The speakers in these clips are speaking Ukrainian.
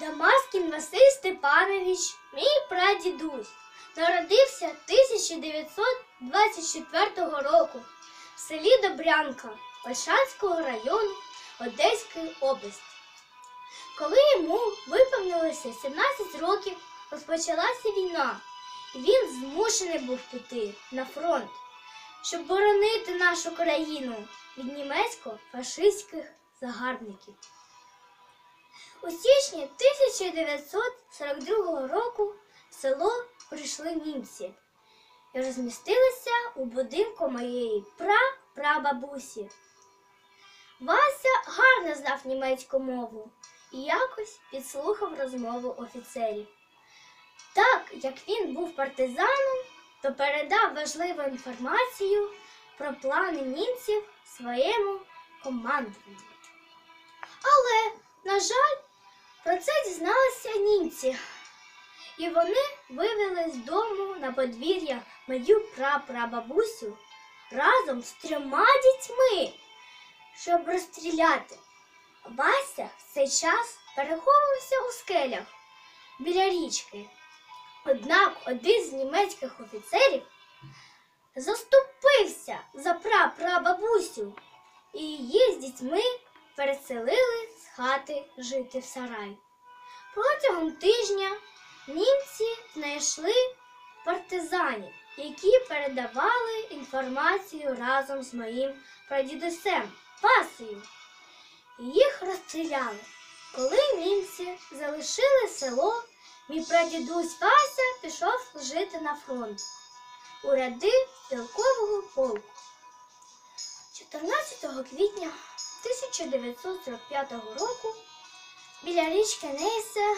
Дамаскін Василь Степанович, мій прадідусь, народився 1924 року в селі Добрянка Ольшанського району Одеської області. Коли йому виповнилося 17 років, розпочалася війна, і він змушений був піти на фронт, щоб боронити нашу країну від німецько-фашистських загарбників. У січні 1942 року в село прийшли німці і розмістилися у будинку моєї пра-прабабусі. Вася гарно знав німецьку мову і якось підслухав розмову офіцерів. Так як він був партизаном, то передав важливу інформацію про плани німців своєму командуванню. Але, на жаль, про це дізналися німці, і вони вивели з дому на подвір'я мою прапрабабусю разом з трьома дітьми, щоб розстріляти. Вася цей час переховувався у скелях біля річки. Однак один з німецьких офіцерів заступився за прапрабабусю і її з дітьми переселили хати жити в сарай. Протягом тижня німці знайшли партизанів, які передавали інформацію разом з моїм прадідусем Пасею. Їх розстріляли. Коли німці залишили село, мій прадідусь Вася пішов служити на фронт у ряди стрілкового полку. 14 квітня 1945 року біля річки Нейсе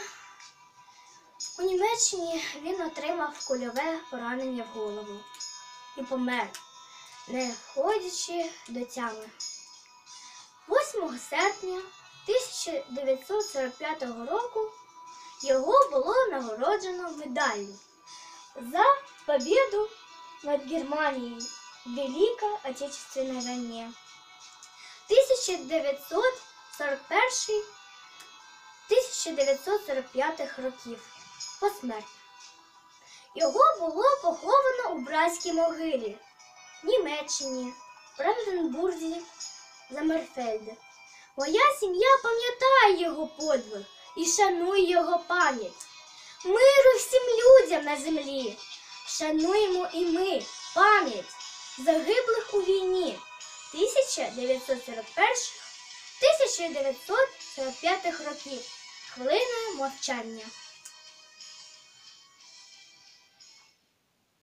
у Німеччині він отримав кульове поранення в голову і помер, не ходячи до тями. 8 серпня 1945 року його було нагороджено медаллю за побіду над Германією в Великій Отечественній війні. 1941 1945 років посмертно. Його було поховано у братській могилі Німеччині, в Бранденбурзі, Замерфельде. Моя сім'я пам'ятає його подвиг і шанує його пам'ять. Миру всім людям на землі. Шануємо і ми пам'ять загиблих у війні. 1941-1945 років. Хвилиною мовчання.